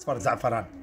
اصفر زعفران.